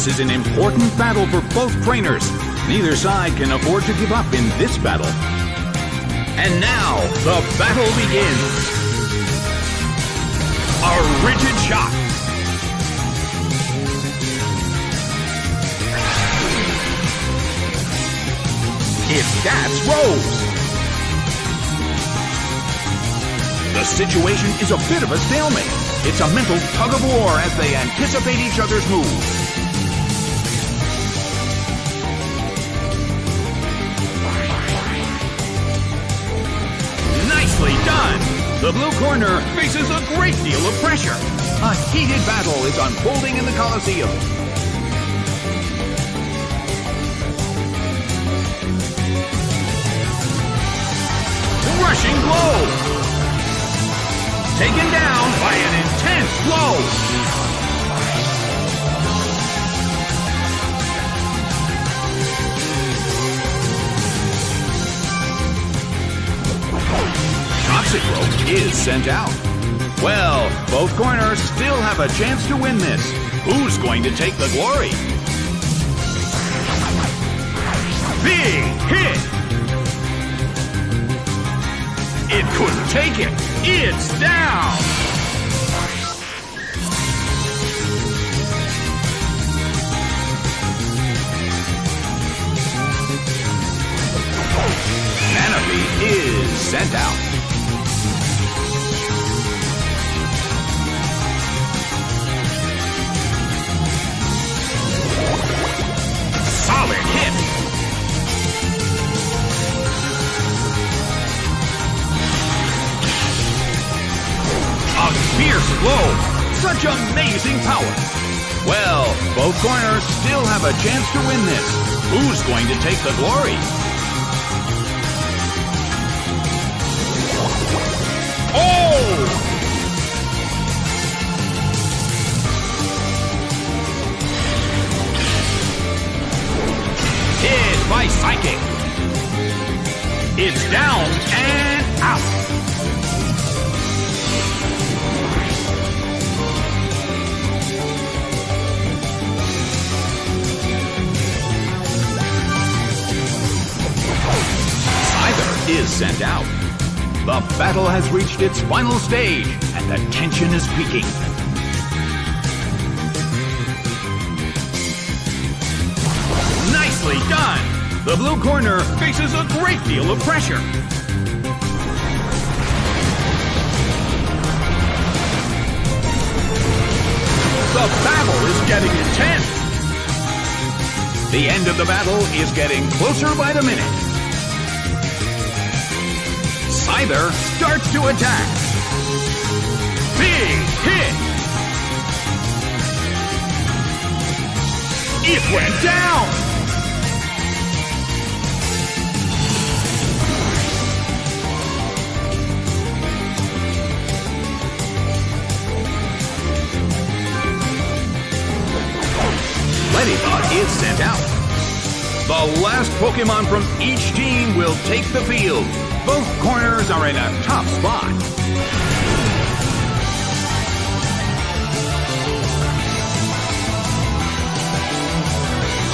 This is an important battle for both trainers. Neither side can afford to give up in this battle. And now, the battle begins. A rigid shot. It's That's Rose. The situation is a bit of a stalemate. It's a mental tug of war as they anticipate each other's moves. The blue corner faces a great deal of pressure. A heated battle is unfolding in the Coliseum. Rushing blow! taken down by an intense blow. Toxicroak is sent out. Well, both corners still have a chance to win this. Who's going to take the glory? Big hit! It couldn't take it. It's down! Manaphy is sent out. Blow. Such amazing power. Well, both corners still have a chance to win this. Who's going to take the glory? Oh! Hit by Psychic. It's down and out. Is sent out. The battle has reached its final stage, and the tension is peaking. Nicely done! The blue corner faces a great deal of pressure. The battle is getting intense. The end of the battle is getting closer by the minute. Scyther starts to attack. Big hit! It went down! Ledyba is sent out. The last Pokemon from each team will take the field. Both corners are in a tough spot.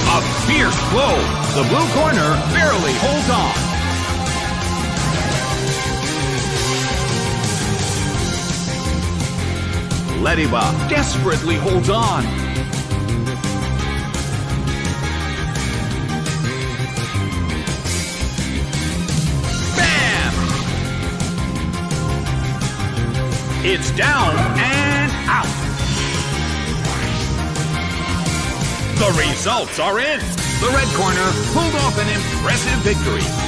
A fierce blow. The blue corner barely holds on. Ledyba desperately holds on. It's down and out. The results are in. The red corner pulled off an impressive victory.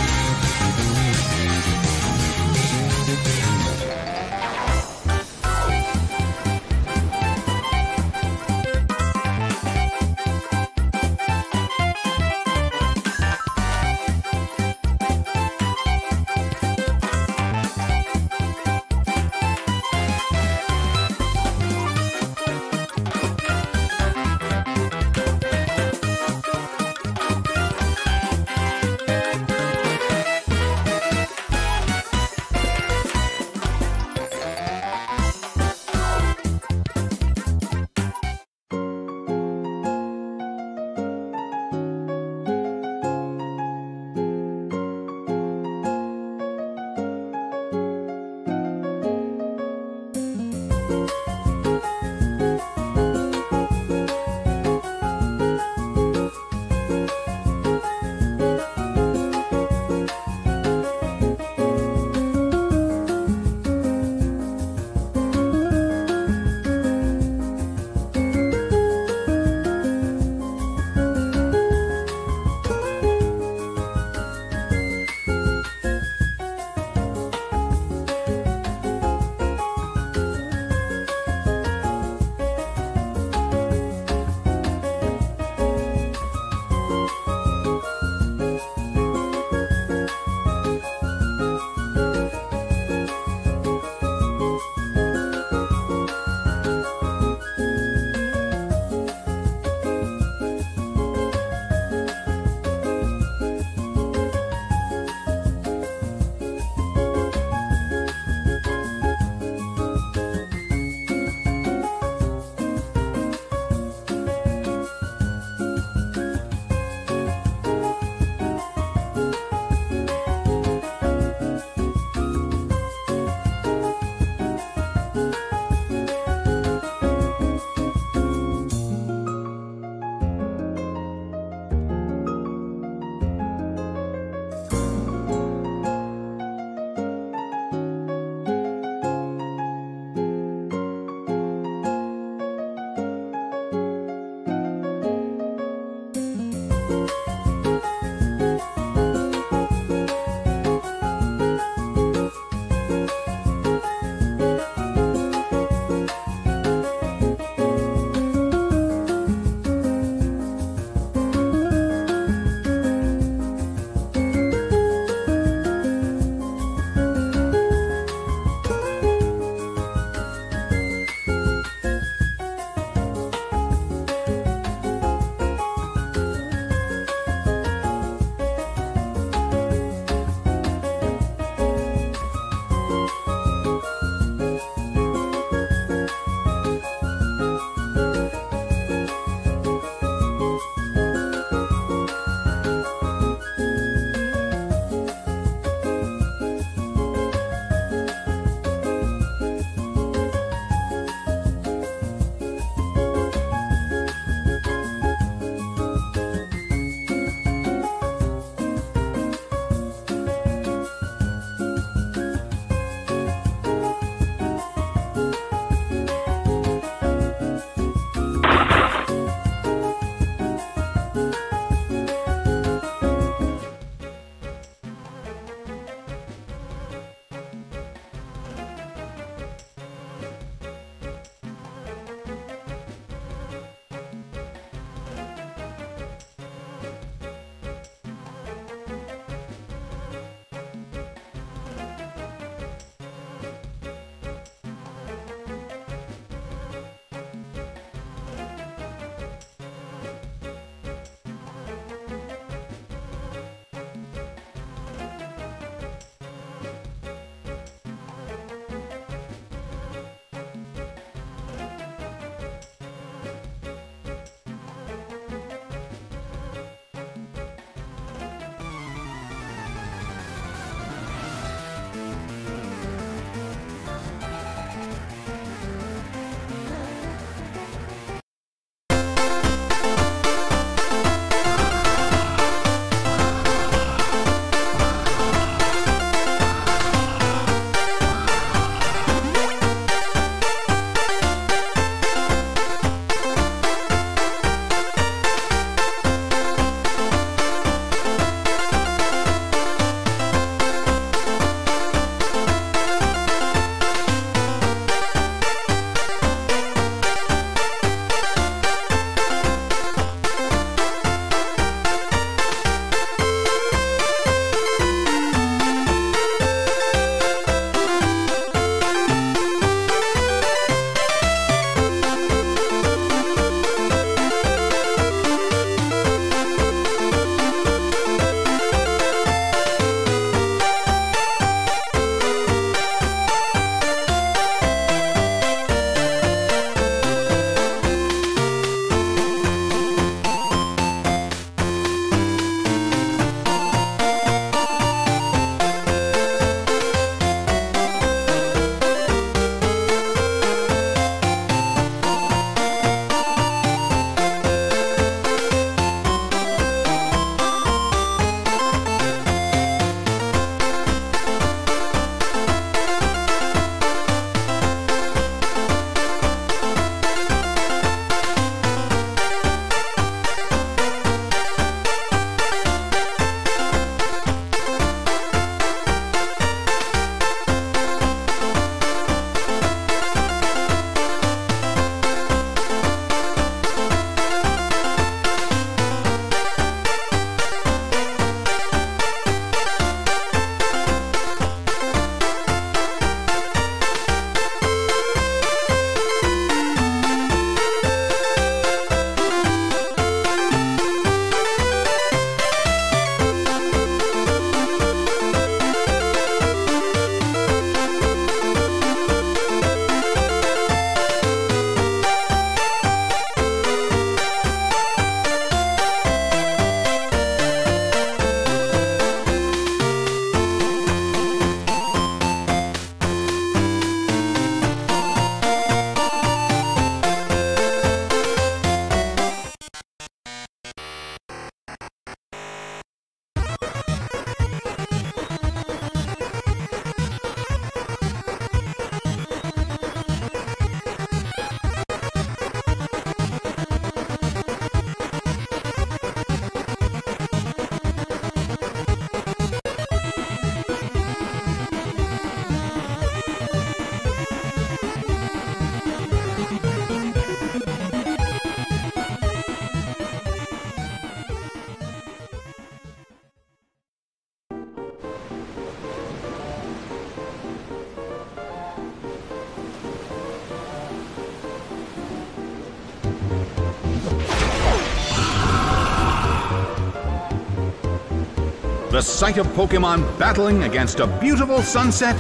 The sight of Pokemon battling against a beautiful sunset,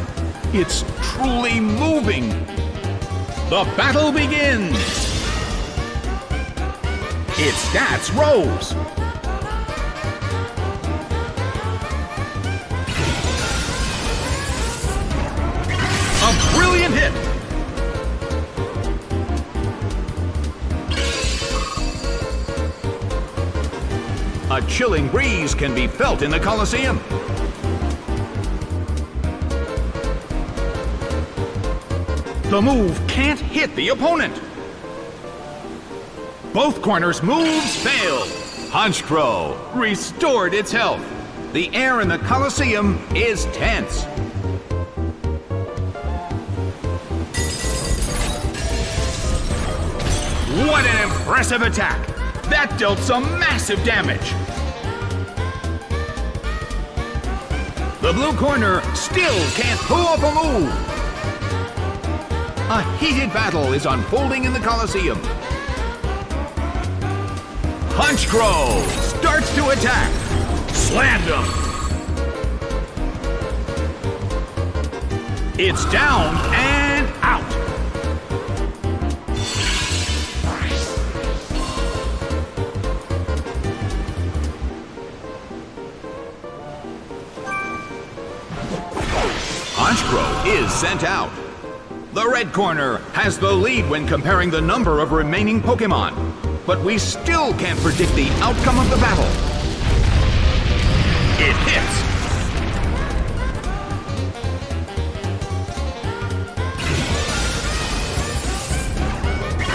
it's truly moving. The battle begins! Its stats rose. A brilliant hit! Chilling breeze can be felt in the Colosseum. The move can't hit the opponent. Both corners' moves failed. Honchkrow restored its health. The air in the Colosseum is tense. What an impressive attack! That dealt some massive damage. The blue corner still can't pull off a move. A heated battle is unfolding in the Colosseum. Honchkrow starts to attack. Slammed him. It's down and is sent out. The red corner has the lead when comparing the number of remaining Pokemon, but we still can't predict the outcome of the battle. It hits.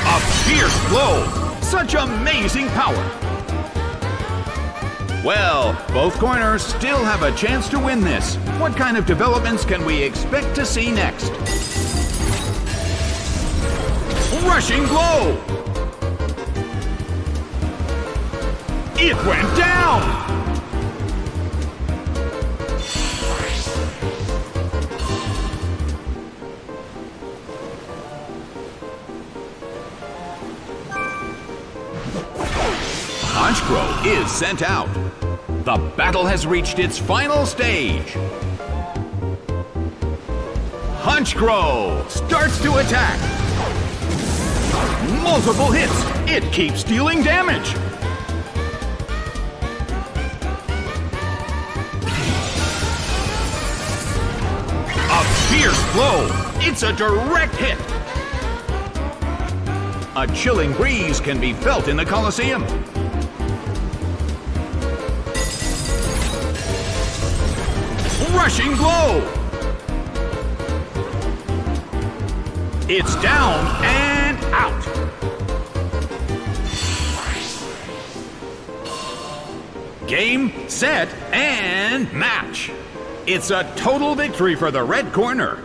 A fierce blow. Such amazing power. Well, both corners still have a chance to win this. What kind of developments can we expect to see next? Rushing blow! It went down! Honchkrow is sent out. The battle has reached its final stage. Honchkrow starts to attack. Multiple hits. It keeps dealing damage. A fierce blow. It's a direct hit. A chilling breeze can be felt in the Colosseum. Rushing blow. It's down and out. Game, set, and match. It's a total victory for the red corner.